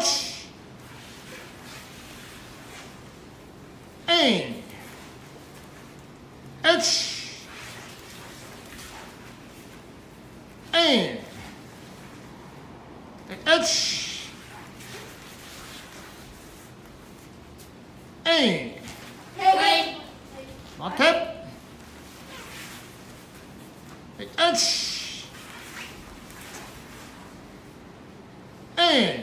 much aim. It's aim. It's aim. Hey. Not tap. It's aim.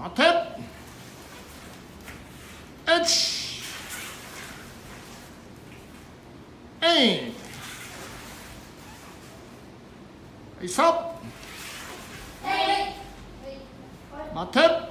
待て。1えはいさはい。待て。